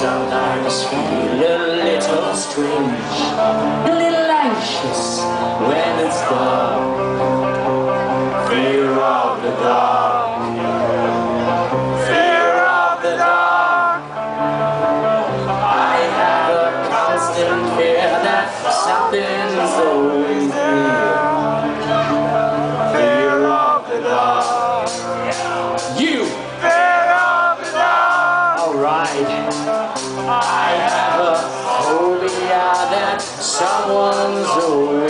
sometimes feel a little strange. someone's away.